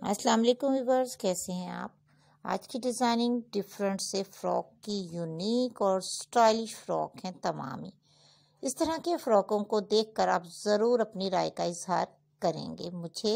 अस्सलाम वालेकुम व्यूवर्स कैसे हैं आप? आज की डिज़ाइनिंग डिफरेंट से फ़्रॉक की यूनिक और स्टाइलिश फ़्रॉक हैं तमाम ही। इस तरह के फ़्रॉकों को देखकर आप ज़रूर अपनी राय का इजहार करेंगे। मुझे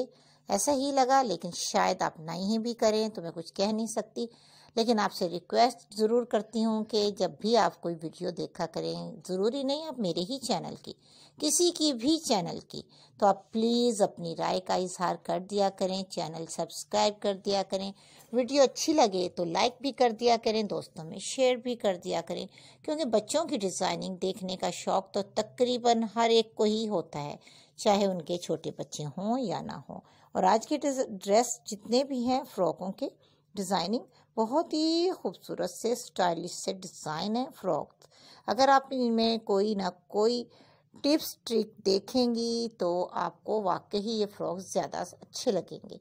ऐसा ही लगा, लेकिन शायद आप नहीं भी करें तो मैं कुछ कह नहीं सकती। लेकिन आपसे रिक्वेस्ट ज़रूर करती हूँ कि जब भी आप कोई वीडियो देखा करें, ज़रूरी नहीं आप मेरे ही चैनल की, किसी की भी चैनल की तो आप प्लीज़ अपनी राय का इजहार कर दिया करें, चैनल सब्सक्राइब कर दिया करें। वीडियो अच्छी लगे तो लाइक भी कर दिया करें, दोस्तों में शेयर भी कर दिया करें, क्योंकि बच्चों की डिज़ाइनिंग देखने का शौक़ तो तकरीबन हर एक को ही होता है, चाहे उनके छोटे बच्चे हों या ना हों। और आज के ड्रेस जितने भी हैं, फ़्रॉकों के डिज़ाइनिंग बहुत ही खूबसूरत से स्टाइलिश से डिज़ाइन है फ्रॉक अगर आप इनमें कोई ना कोई टिप्स ट्रिक देखेंगी तो आपको वाकई ही ये फ्रॉक ज़्यादा अच्छे लगेंगे।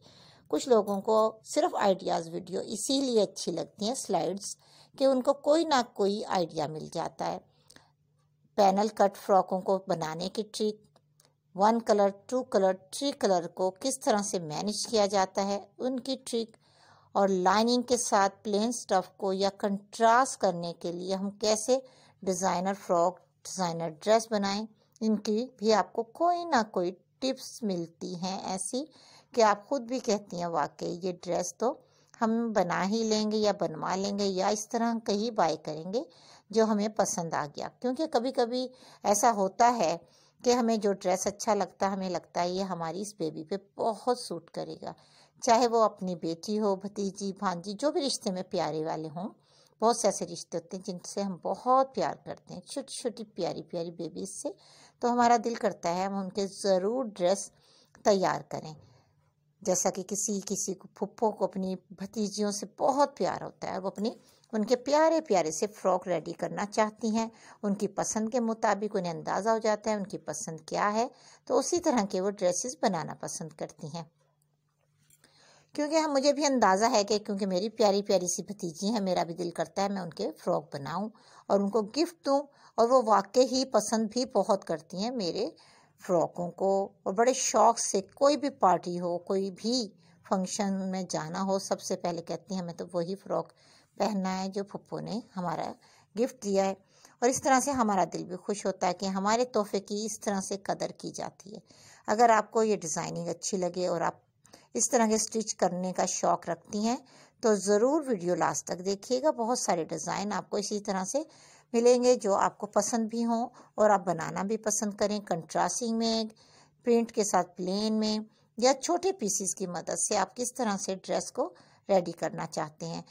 कुछ लोगों को सिर्फ़ आइडियाज़ वीडियो इसीलिए अच्छी लगती हैं, स्लाइड्स, कि उनको कोई ना कोई आइडिया मिल जाता है। पैनल कट फ्रॉकों को बनाने की trick, one colour, two colour, three colour को किस तरह से मैनेज किया जाता है, उनकी ट्रिक और लाइनिंग के साथ प्लेन स्टफ़ को या कंट्रास्ट करने के लिए हम कैसे डिज़ाइनर फ्रॉक डिज़ाइनर ड्रेस बनाएँ, इनकी भी आपको कोई ना कोई टिप्स मिलती हैं ऐसी कि आप खुद भी कहती हैं, वाकई ये ड्रेस तो हम बना ही लेंगे या बनवा लेंगे या इस तरह कहीं बाय करेंगे जो हमें पसंद आ गया। क्योंकि कभी कभी ऐसा होता है कि हमें जो ड्रेस अच्छा लगता है, हमें लगता है ये हमारी इस बेबी पे बहुत सूट करेगा। चाहे वो अपनी बेटी हो, भतीजी, भांजी, जो भी रिश्ते में प्यारे वाले हों, बहुत से ऐसे रिश्ते होते हैं जिनसे हम बहुत प्यार करते हैं। छोटी छोटी प्यारी प्यारी बेबीज से तो हमारा दिल करता है हम उनके ज़रूर ड्रेस तैयार करें। जैसा कि किसी किसी को फुप्पो को अपनी भतीजियों से बहुत प्यार होता है। वो अपनी, उनके प्यारे प्यारे से फ्रॉक रेडी करना चाहती हैं। उनकी पसंद के मुताबिक उन्हें अंदाज़ा हो जाता है उनकी पसंद क्या है। तो उसी तरह के वो ड्रेसेस बनाना पसंद करती हैं। क्योंकि हम मुझे भी अंदाज़ा है कि क्योंकि मेरी प्यारी प्यारी सी भतीजी हैं, मेरा भी दिल करता है, मैं उनके फ़्रॉक बनाऊँ और उनको गिफ्ट दूँ और वो वाकई ही पसंद भी बहुत करती हैं मेरे फ़्रॉकों को। और बड़े शौक़ से कोई भी पार्टी हो, कोई भी फ़ंक्शन में जाना हो, सबसे पहले कहती हैं, हमें तो वही फ़्रॉक पहनना है जो पप्पो ने हमारा गिफ्ट दिया है। और इस तरह से हमारा दिल भी खुश होता है कि हमारे तोहफे की इस तरह से कदर की जाती है। अगर आपको ये डिज़ाइनिंग अच्छी लगे और आप इस तरह के स्टिच करने का शौक़ रखती हैं तो ज़रूर वीडियो लास्ट तक देखिएगा। बहुत सारे डिज़ाइन आपको इसी तरह से मिलेंगे जो आपको पसंद भी हों और आप बनाना भी पसंद करें, कंट्रास्टिंग में, प्रिंट के साथ प्लेन में, या छोटे पीसीस की मदद से आप किस तरह से ड्रेस को रेडी करना चाहते हैं।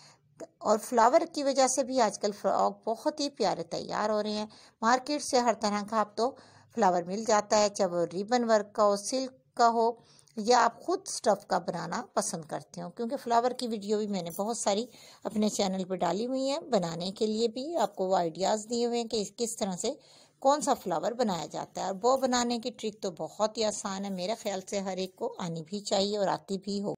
और फ्लावर की वजह से भी आजकल फ्रॉक बहुत ही प्यारे तैयार हो रहे हैं। मार्केट से हर तरह का आप तो फ्लावर मिल जाता है, चाहे वो रिबन वर्क का हो, सिल्क का हो या आप खुद स्टफ़ का बनाना पसंद करते हो? क्योंकि फ्लावर की वीडियो भी मैंने बहुत सारी अपने चैनल पर डाली हुई हैं, बनाने के लिए भी आपको वो आइडियाज़ दिए हुए हैं कि किस तरह से कौन सा फ्लावर बनाया जाता है। और वो बनाने की ट्रिक तो बहुत ही आसान है। मेरे ख्याल से हर एक को आनी भी चाहिए और आती भी हो।